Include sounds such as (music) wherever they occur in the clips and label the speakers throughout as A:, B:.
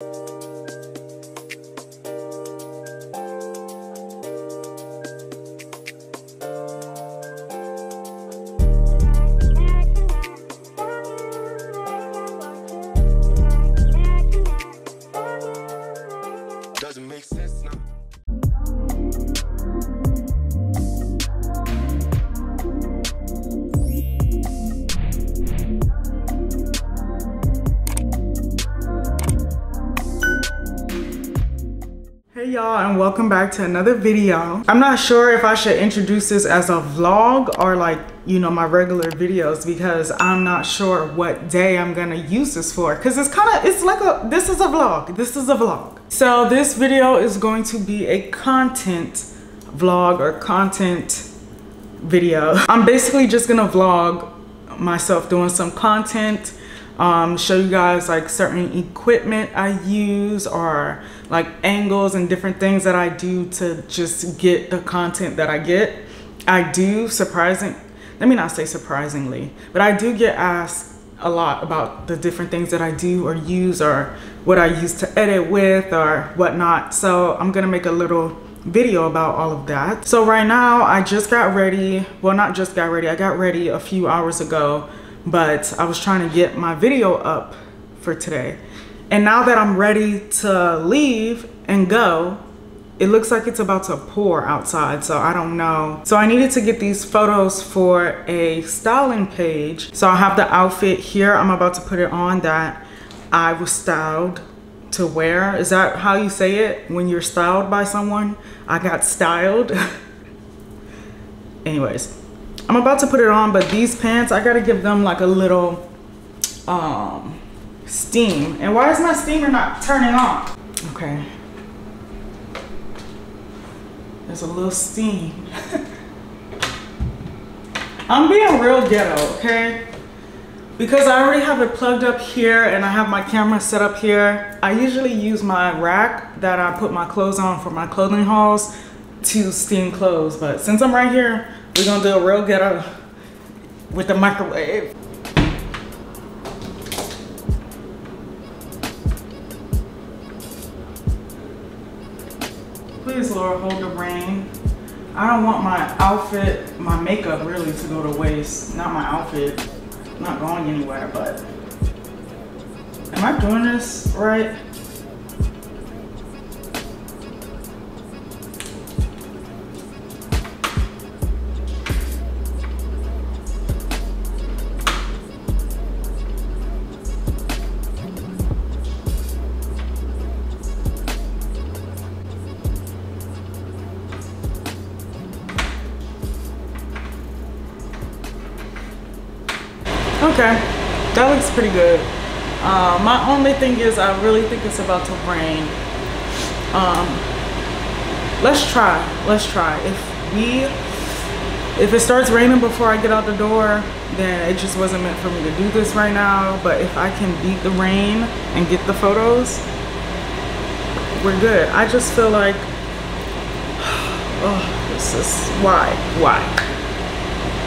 A: Doesn't
B: Hey y'all and welcome back to another video. I'm not sure if I should introduce this as a vlog or like, you know, my regular videos because I'm not sure what day I'm gonna use this for. Cause it's kind of, it's like a, this is a vlog. This is a vlog. So this video is going to be a content vlog or content video. (laughs) I'm basically just gonna vlog myself doing some content um, show you guys like certain equipment I use or like angles and different things that I do to just get the content that I get. I do surprising, let me not say surprisingly, but I do get asked a lot about the different things that I do or use or what I use to edit with or whatnot. So I'm gonna make a little video about all of that. So right now I just got ready. Well, not just got ready. I got ready a few hours ago, but I was trying to get my video up for today. And now that I'm ready to leave and go, it looks like it's about to pour outside, so I don't know. So I needed to get these photos for a styling page. So I have the outfit here. I'm about to put it on that I was styled to wear. Is that how you say it? When you're styled by someone? I got styled. (laughs) Anyways, I'm about to put it on, but these pants, I gotta give them like a little um, steam. And why is my steamer not turning on? Okay. There's a little steam. (laughs) I'm being real ghetto, okay? Because I already have it plugged up here and I have my camera set up here. I usually use my rack that I put my clothes on for my clothing hauls to steam clothes. But since I'm right here, we're gonna do a real ghetto uh, with the microwave. Please, Lord, hold the rain. I don't want my outfit, my makeup really to go to waste. Not my outfit, not going anywhere, but am I doing this right? Okay, that looks pretty good. Uh, my only thing is I really think it's about to rain. Um, let's try, let's try. If we, if it starts raining before I get out the door, then it just wasn't meant for me to do this right now. But if I can beat the rain and get the photos, we're good. I just feel like, (sighs) oh, this is, why, why?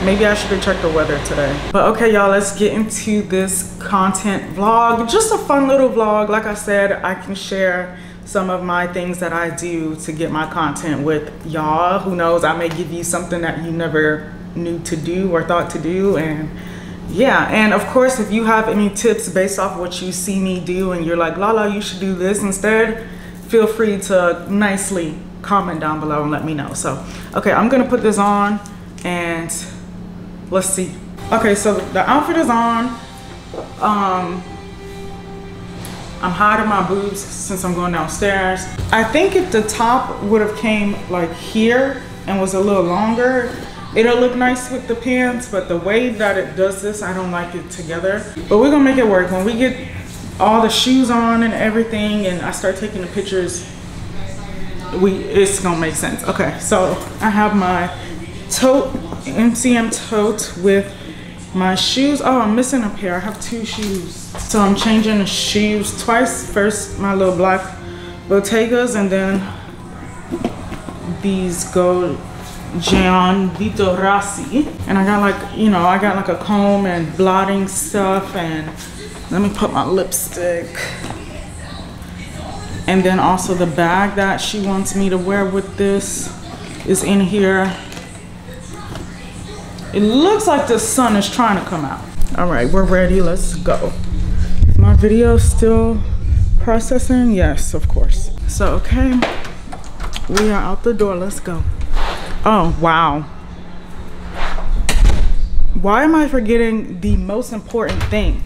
B: Maybe I should have checked the weather today. But okay, y'all, let's get into this content vlog. Just a fun little vlog. Like I said, I can share some of my things that I do to get my content with y'all. Who knows, I may give you something that you never knew to do or thought to do. And yeah, and of course, if you have any tips based off what you see me do and you're like, Lala, you should do this instead, feel free to nicely comment down below and let me know. So, okay, I'm gonna put this on and let's see. Okay so the outfit is on. Um i'm hiding my boobs since i'm going downstairs. I think if the top would have came like here and was a little longer it'll look nice with the pants but the way that it does this i don't like it together. But we're gonna make it work. When we get all the shoes on and everything and i start taking the pictures we it's gonna make sense. Okay so i have my tote MCM tote with my shoes. Oh, I'm missing a pair. I have two shoes. So I'm changing the shoes twice. First, my little black Bottegas, and then these go Gian Vito Rossi. And I got like, you know, I got like a comb and blotting stuff. And let me put my lipstick. And then also the bag that she wants me to wear with this is in here. It looks like the sun is trying to come out. All right, we're ready, let's go. Is my video still processing? Yes, of course. So, okay, we are out the door, let's go. Oh, wow. Why am I forgetting the most important thing?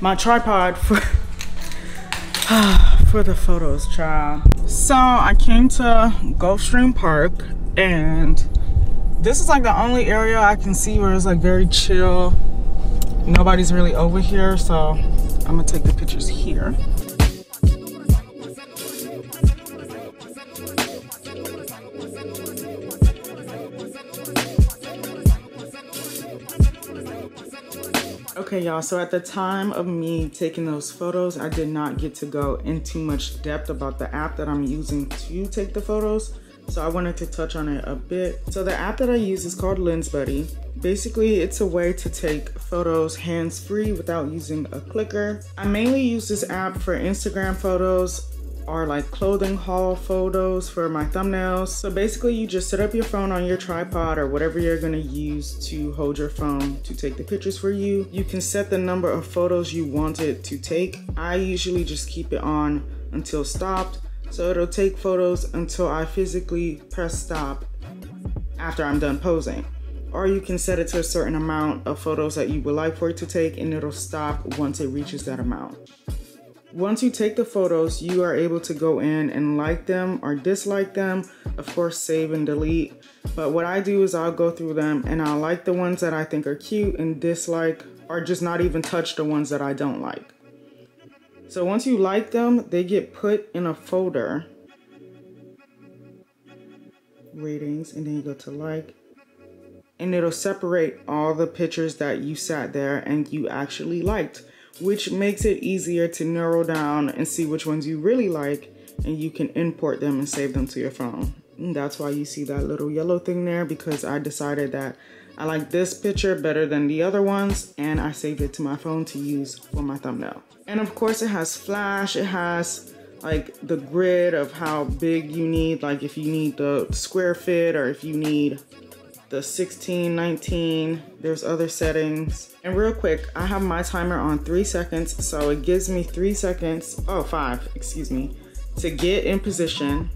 B: My tripod for (sighs) for the photos, child. So I came to Gulfstream Park and this is like the only area I can see where it's like very chill. Nobody's really over here, so I'm gonna take the pictures here. Okay, y'all, so at the time of me taking those photos, I did not get to go into much depth about the app that I'm using to take the photos. So I wanted to touch on it a bit. So the app that I use is called Lens Buddy. Basically, it's a way to take photos hands-free without using a clicker. I mainly use this app for Instagram photos, are like clothing haul photos for my thumbnails. So basically you just set up your phone on your tripod or whatever you're gonna use to hold your phone to take the pictures for you. You can set the number of photos you want it to take. I usually just keep it on until stopped. So it'll take photos until I physically press stop after I'm done posing. Or you can set it to a certain amount of photos that you would like for it to take and it'll stop once it reaches that amount. Once you take the photos, you are able to go in and like them or dislike them. Of course, save and delete. But what I do is I'll go through them and I'll like the ones that I think are cute and dislike or just not even touch the ones that I don't like. So once you like them, they get put in a folder. Ratings, and then you go to like. And it'll separate all the pictures that you sat there and you actually liked which makes it easier to narrow down and see which ones you really like and you can import them and save them to your phone. And that's why you see that little yellow thing there because I decided that I like this picture better than the other ones and I saved it to my phone to use for my thumbnail. And of course it has flash, it has like the grid of how big you need, like if you need the square fit or if you need the 16, 19, there's other settings. And real quick, I have my timer on three seconds, so it gives me three seconds, oh, five, excuse me, to get in position.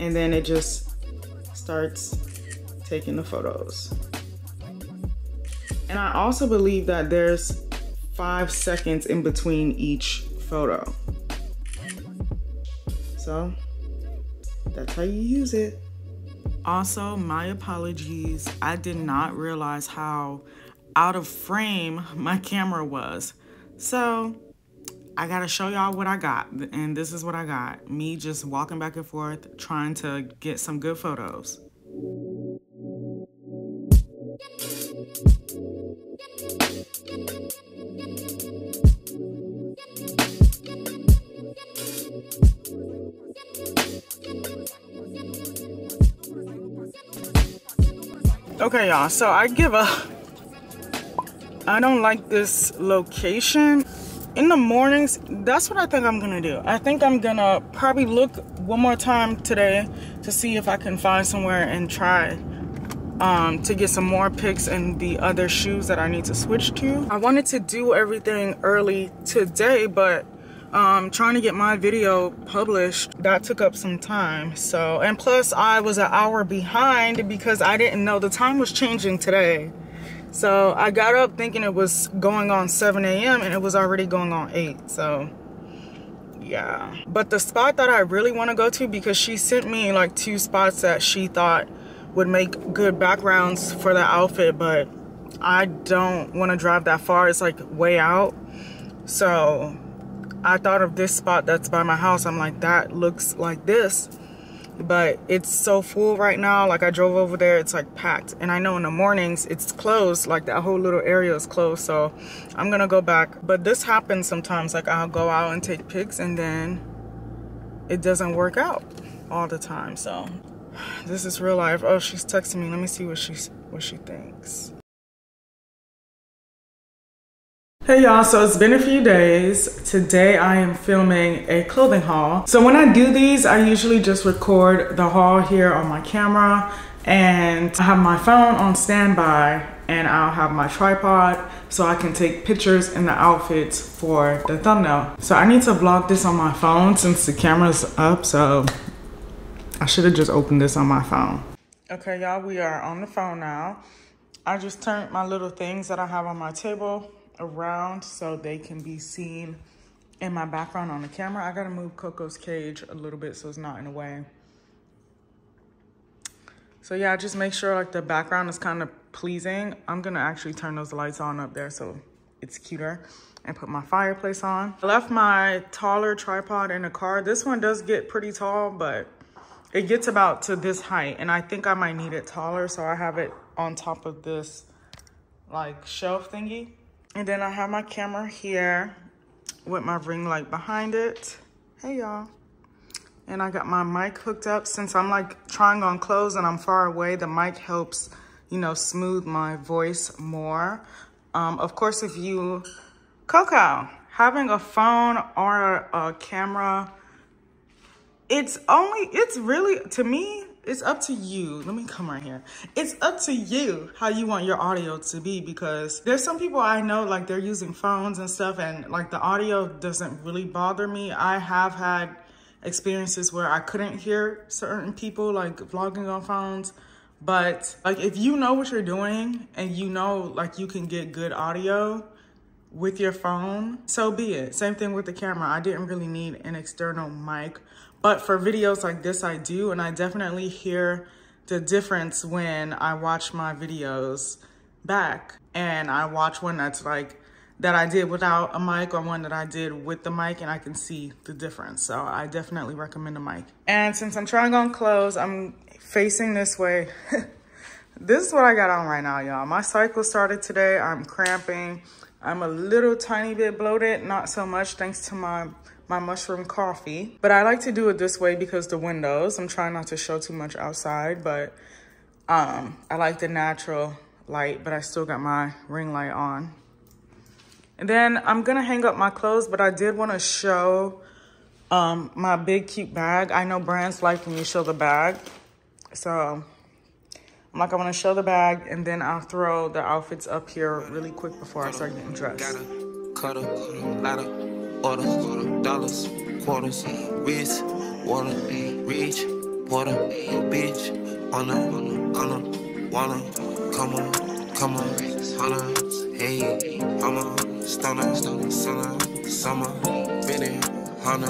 B: And then it just starts taking the photos. And I also believe that there's five seconds in between each photo. So that's how you use it. Also, my apologies. I did not realize how out of frame my camera was. So I gotta show y'all what I got. And this is what I got. Me just walking back and forth, trying to get some good photos. Okay, y'all, so I give up. I don't like this location. In the mornings, that's what I think I'm gonna do. I think I'm gonna probably look one more time today to see if I can find somewhere and try um, to get some more pics and the other shoes that I need to switch to. I wanted to do everything early today, but um, trying to get my video published, that took up some time. So, and plus I was an hour behind because I didn't know the time was changing today. So I got up thinking it was going on 7 a.m. and it was already going on 8. So yeah. But the spot that I really want to go to because she sent me like two spots that she thought would make good backgrounds for the outfit, but I don't want to drive that far. It's like way out. So I thought of this spot that's by my house. I'm like, that looks like this. But it's so full right now. Like I drove over there, it's like packed. And I know in the mornings it's closed, like that whole little area is closed. So I'm gonna go back. But this happens sometimes. Like I'll go out and take pics and then it doesn't work out all the time. So this is real life. Oh, she's texting me. Let me see what she's what she thinks. Hey y'all, so it's been a few days. Today I am filming a clothing haul. So when I do these, I usually just record the haul here on my camera and I have my phone on standby and I'll have my tripod so I can take pictures in the outfits for the thumbnail. So I need to vlog this on my phone since the camera's up, so I should have just opened this on my phone. Okay, y'all, we are on the phone now. I just turned my little things that I have on my table around so they can be seen in my background on the camera. I gotta move Coco's cage a little bit so it's not in the way. So yeah, just make sure like the background is kind of pleasing. I'm gonna actually turn those lights on up there so it's cuter and put my fireplace on. I left my taller tripod in the car. This one does get pretty tall, but it gets about to this height and I think I might need it taller. So I have it on top of this like shelf thingy. And then I have my camera here with my ring light behind it. Hey y'all. And I got my mic hooked up. Since I'm like trying on clothes and I'm far away, the mic helps, you know, smooth my voice more. Um, of course, if you, Coco, having a phone or a, a camera, it's only, it's really, to me, it's up to you. Let me come right here. It's up to you how you want your audio to be because there's some people I know like they're using phones and stuff and like the audio doesn't really bother me. I have had experiences where I couldn't hear certain people like vlogging on phones. But like if you know what you're doing and you know like you can get good audio with your phone, so be it. Same thing with the camera. I didn't really need an external mic, but for videos like this, I do. And I definitely hear the difference when I watch my videos back and I watch one that's like that I did without a mic or one that I did with the mic and I can see the difference. So I definitely recommend a mic. And since I'm trying on clothes, I'm facing this way. (laughs) this is what I got on right now, y'all. My cycle started today. I'm cramping. I'm a little tiny bit bloated, not so much thanks to my my mushroom coffee. But I like to do it this way because the windows, I'm trying not to show too much outside, but um, I like the natural light, but I still got my ring light on. And then I'm gonna hang up my clothes, but I did wanna show um, my big cute bag. I know brands like when you show the bag. So I'm like, I wanna show the bag and then I'll throw the outfits up here really quick before I start getting dressed. Cutter, ladder, order, dollars, quarters, wrist, water, reach, water, bitch, on a, on a, wanna, come on, come on, hunter, hey, I'm a, Stunner, summer, summer, Benny, Hana,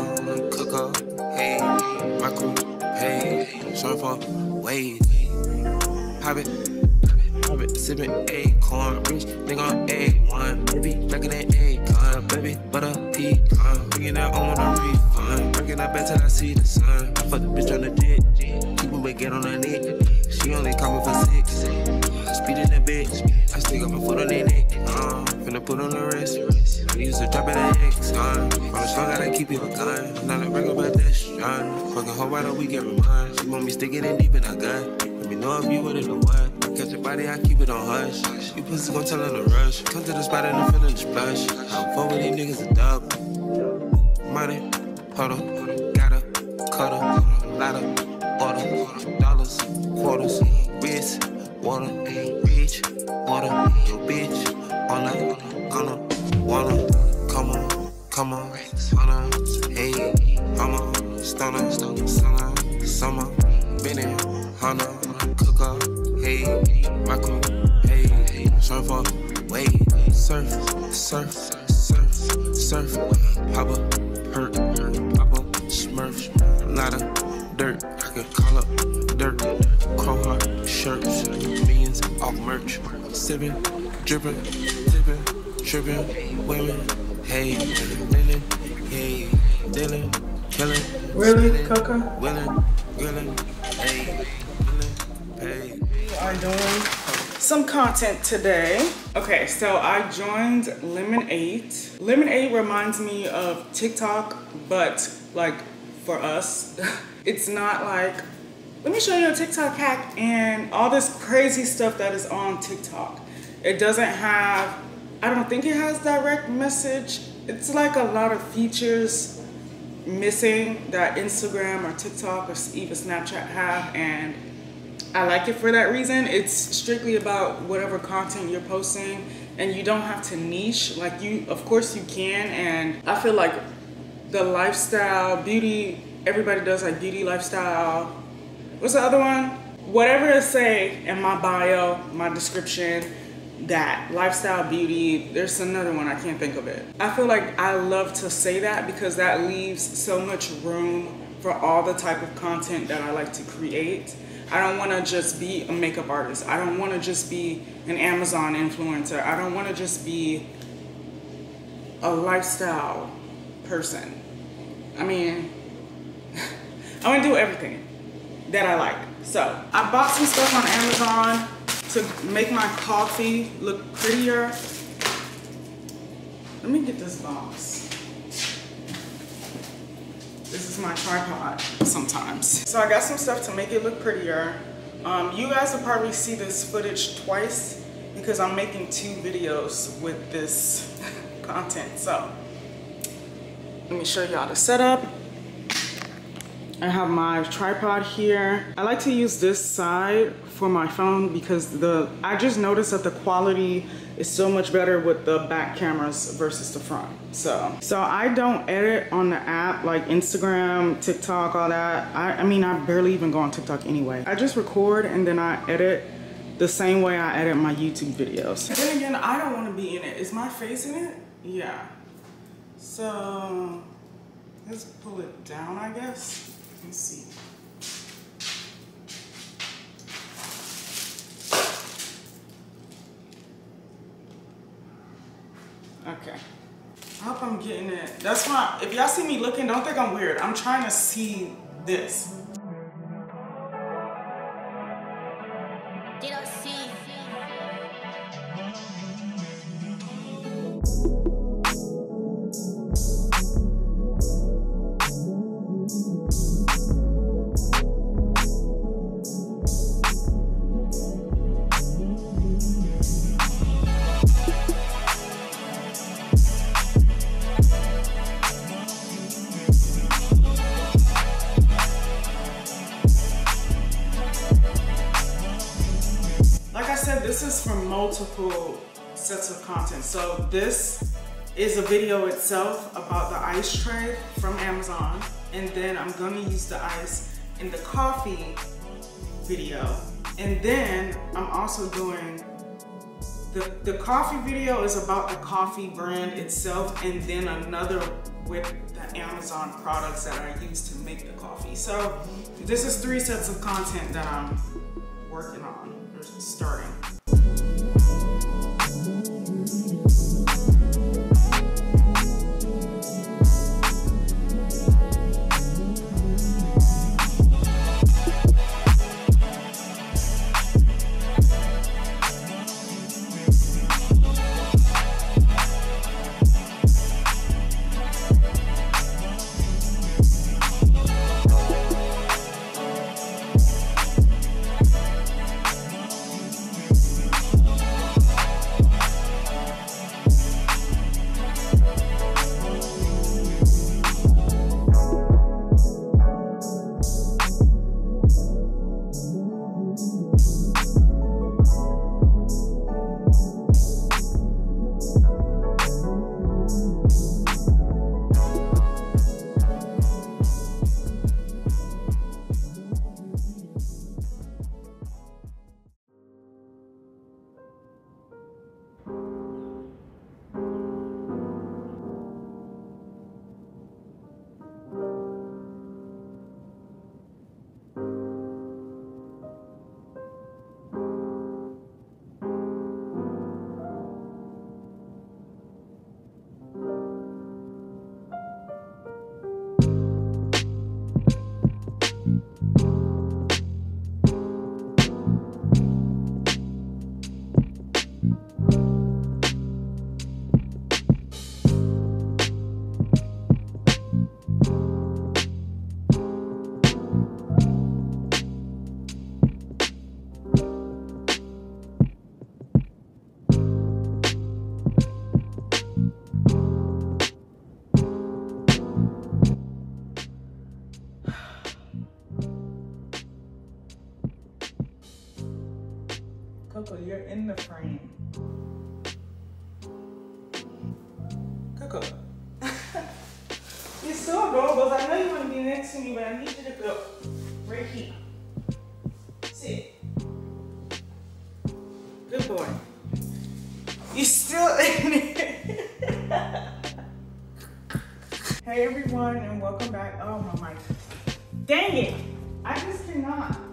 B: Cooker, hey, my crew, hey, surfer, wade, pop it, it, sipping acorn, rich nigga on A1, baby, back in that acorn, baby, butter pecan, bringing that on a refund, bringing that back till I see the sun, I fuck the bitch on the dick, keep me get on her neck, she only coming for six, speed in the bitch, I stick up my foot on their neck, uh, finna put on the wrist. I used to drop it at X gun. From the strong, gotta keep you a gun. Not a regular, but that's strong. Fucking hoe right we get remind. She want me sticking it deep in a gun. Let me know if you with it or what. Catch your body, I keep it on hush. You pussy gon' tell her to rush. Come to the spot and I'm feeling the splash. I'm with these niggas a dub. Money, puddle, gotta, surf, pop up, hurt, pop up, smurf, lot of dirt, I can call up dirt, crow heart, shirts, millions off merch, sipping, dripping, tipping, tripping, women, hey, linen, hey, dealing, killing, really, Coco? Willing, grilling, hey, hey. We are doing some content today. Okay, so I joined Lemon 8. Lemon 8 reminds me of TikTok, but like for us, (laughs) it's not like, let me show you a TikTok hack and all this crazy stuff that is on TikTok. It doesn't have I don't think it has direct message. It's like a lot of features missing that Instagram or TikTok or even Snapchat have and I like it for that reason. It's strictly about whatever content you're posting and you don't have to niche. Like you of course you can and I feel like the lifestyle beauty everybody does like beauty lifestyle. What's the other one? Whatever it say in my bio my description that lifestyle beauty there's another one i can't think of it. I feel like i love to say that because that leaves so much room for all the type of content that i like to create i don't want to just be a makeup artist i don't want to just be an amazon influencer i don't want to just be a lifestyle person i mean (laughs) i want to do everything that i like so i bought some stuff on amazon to make my coffee look prettier. Let me get this box. Is my tripod sometimes. So I got some stuff to make it look prettier. Um, you guys will probably see this footage twice because I'm making two videos with this (laughs) content. So let me show y'all the setup. I have my tripod here. I like to use this side for my phone because the I just noticed that the quality is so much better with the back cameras versus the front. So, so I don't edit on the app like Instagram, TikTok, all that. I, I mean, I barely even go on TikTok anyway. I just record and then I edit the same way I edit my YouTube videos. Then again, I don't want to be in it. Is my face in it? Yeah. So let's pull it down, I guess. Let's see. Okay. I hope I'm getting it. That's why, if y'all see me looking, don't think I'm weird. I'm trying to see this. Tray from Amazon. And then I'm gonna use the ice in the coffee video. And then I'm also doing, the, the coffee video is about the coffee brand itself and then another with the Amazon products that I use to make the coffee. So this is three sets of content that I'm working on, or starting. You're in the frame. Coco. (laughs) you're so adorable. I know you want to be next to me, but I need you to go right here. Sit. Good boy. You still (laughs) in it. hey everyone, and welcome back. Oh my mic. Dang it! I just cannot.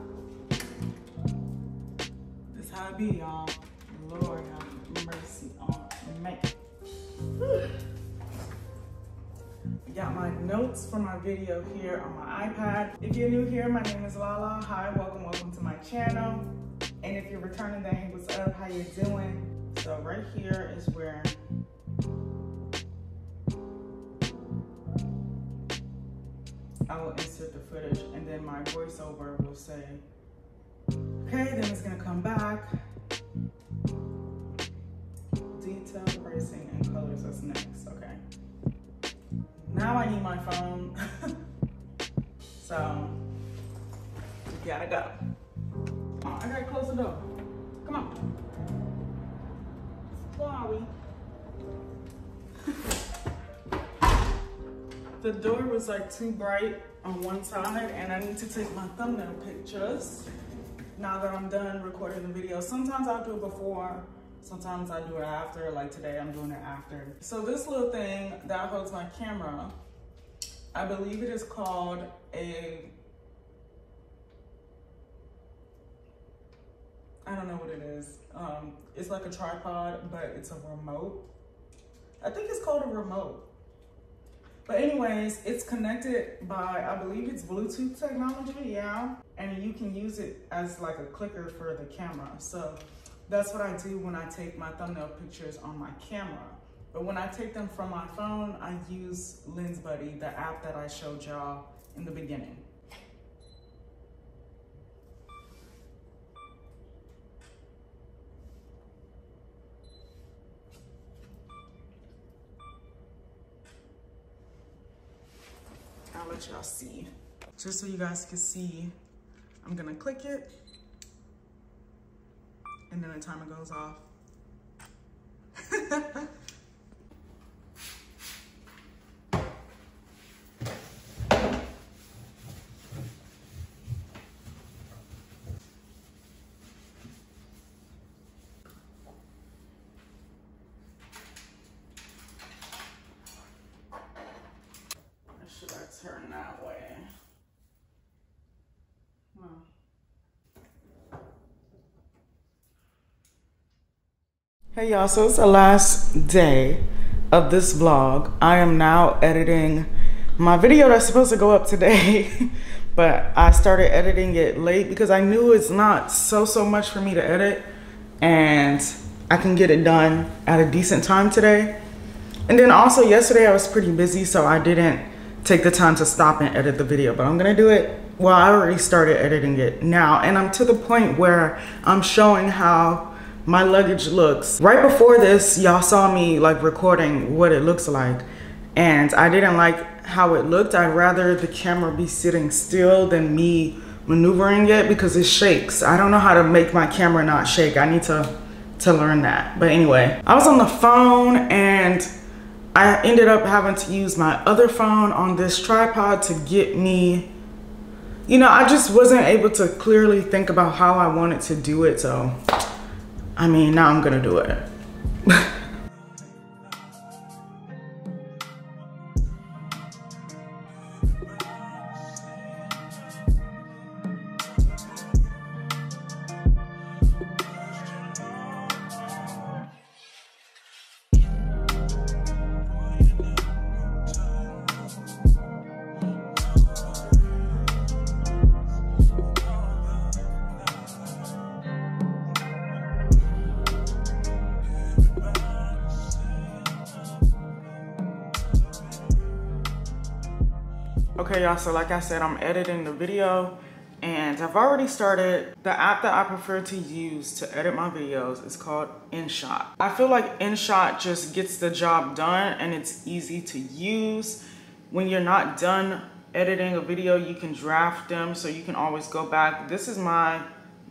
B: It be, y'all. Lord have mercy on me. (sighs) Got my notes for my video here on my iPad. If you're new here, my name is Lala. Hi, welcome, welcome to my channel. And if you're returning, then what's up? How you doing? So right here is where I will insert the footage and then my voiceover will say, okay, then it's gonna come back. Detail, pricing, and colors, that's next, okay. Now I need my phone. (laughs) so, gotta go. Oh, I gotta close the door. Come on. Sorry. (laughs) the door was like too bright on one side and I need to take my thumbnail pictures now that I'm done recording the video. Sometimes I'll do it before, sometimes I do it after, like today I'm doing it after. So this little thing that holds my camera, I believe it is called a, I don't know what it is. Um, it's like a tripod, but it's a remote. I think it's called a remote. But anyways, it's connected by, I believe it's Bluetooth technology, yeah. And you can use it as like a clicker for the camera. So that's what I do when I take my thumbnail pictures on my camera. But when I take them from my phone, I use Lens Buddy, the app that I showed y'all in the beginning. I'll let y'all see. Just so you guys can see, I'm gonna click it and then the timer goes off. turn that way. Hey y'all, so it's the last day of this vlog. I am now editing my video that's supposed to go up today, (laughs) but I started editing it late because I knew it's not so, so much for me to edit and I can get it done at a decent time today. And then also yesterday I was pretty busy, so I didn't take the time to stop and edit the video, but I'm gonna do it. Well, I already started editing it now, and I'm to the point where I'm showing how my luggage looks. Right before this, y'all saw me like recording what it looks like, and I didn't like how it looked. I'd rather the camera be sitting still than me maneuvering it because it shakes. I don't know how to make my camera not shake. I need to to learn that. But anyway, I was on the phone and I ended up having to use my other phone on this tripod to get me, you know, I just wasn't able to clearly think about how I wanted to do it. So, I mean, now I'm gonna do it. (laughs) so like I said, I'm editing the video and I've already started. The app that I prefer to use to edit my videos is called InShot. I feel like InShot just gets the job done and it's easy to use. When you're not done editing a video, you can draft them so you can always go back. This is my,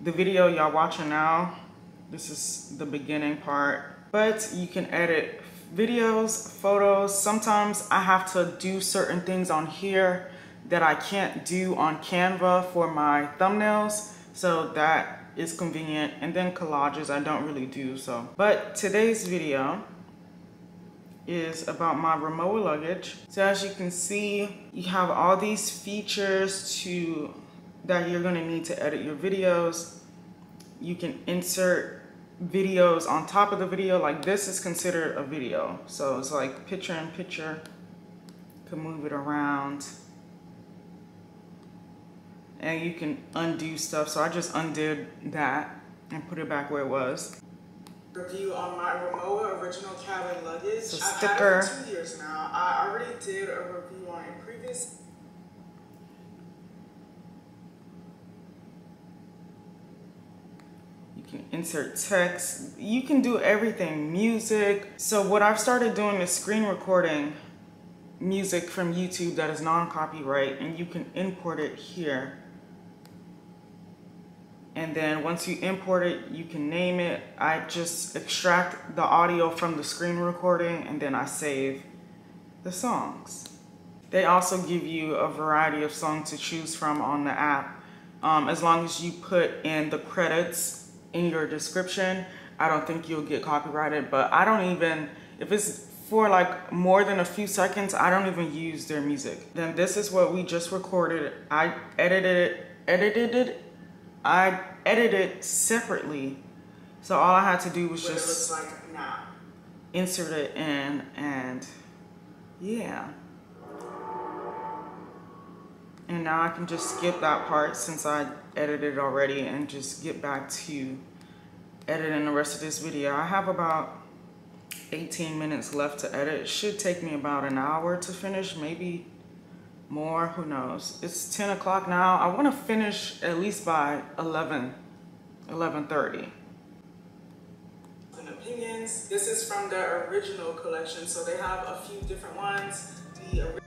B: the video y'all watching now. This is the beginning part, but you can edit videos, photos. Sometimes I have to do certain things on here that I can't do on Canva for my thumbnails. So that is convenient. And then collages I don't really do so. But today's video is about my Rimowa luggage. So as you can see, you have all these features to that you're gonna need to edit your videos. You can insert videos on top of the video. Like this is considered a video. So it's like picture in picture. You can move it around. And you can undo stuff. So I just undid that and put it back where it was. Review on um, my Rimowa original cabin luggage. So I've sticker. had it for two years now. I already did a review on a previous You can insert text. You can do everything, music. So what I've started doing is screen recording music from YouTube that is non-copyright and you can import it here. And then once you import it, you can name it. I just extract the audio from the screen recording and then I save the songs. They also give you a variety of songs to choose from on the app. Um, as long as you put in the credits in your description, I don't think you'll get copyrighted, but I don't even, if it's for like more than a few seconds, I don't even use their music. Then this is what we just recorded. I edited it, edited it, I edited separately. So all I had to do was what just like now. insert it in and yeah. And now I can just skip that part since I edited already and just get back to editing the rest of this video. I have about 18 minutes left to edit. It should take me about an hour to finish, maybe more, who knows. It's 10 o'clock now. I wanna finish at least by 11, 11.30. Opinions. This is from the original collection, so they have a few different ones. The